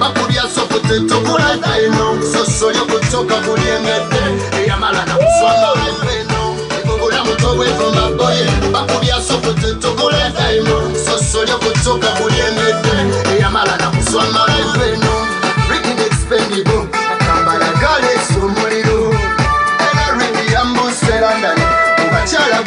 bakulya sokutetokulaga eno soso yokutoka kulyengedde eyamala nakuswanga olembeno ibobulamu tobwevo maboye bakulya sokutetokulaga eno soso yokutoka kulyengedde eyamala nakuswanga olembeno Ricky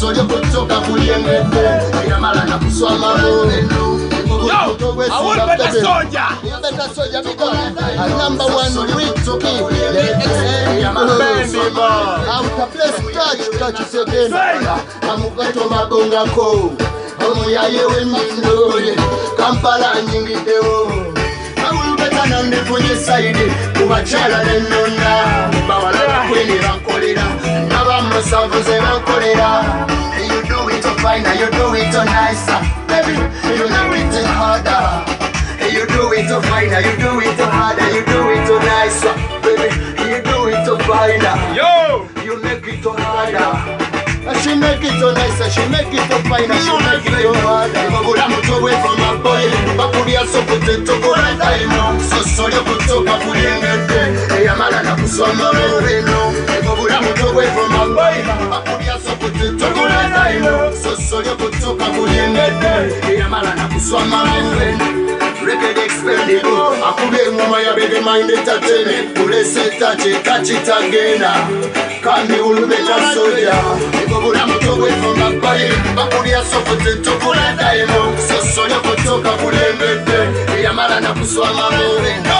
solyo kutoka kuliengete ayamala na kuswamao amugato magongako omuyaye wemindole kampala anyingiddewo awulubetana ndefunye saidi. Ku bakyala nenonna bawala bakwene bakolera bankolera nabamusanvu ze bankolera You do it so fine, you do it so nice Baby, you know it so harder You do it so fine, you do it so harder You do it so nice Baby, you do it so fine Yo! You make it so harder she make it so nice, she make it so fine, she make it so hard. Babula muto we from my boy, bakulia so potato kola daimo. So so yo kutoka kuliengete, eyamala na kusoma reno. Babula mutowe vomangwaiba akulya sokuti tukulazaino sosolyo kutuka kulyengedde eyamala nakuswa malaifrend Record expendable. Akuba engoma ya baby mind entertainment Kuleseta kyekakitagenda kandi ulubeta soja. Ekobulamu tobwefuna baye bakulya sokote tukula daimo sosonya kutoka kulembedde eyamala nakuswama murenda